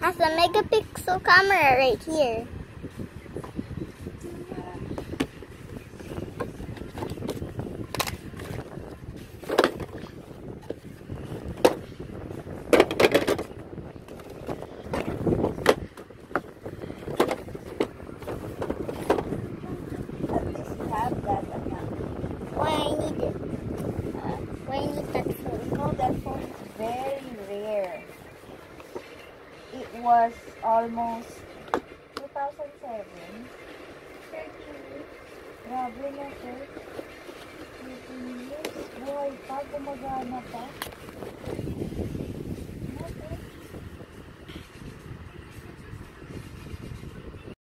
Has a megapixel camera right here. Was almost 2007. Grabe na, sir. 13 years. Buhay pa, gumagana pa.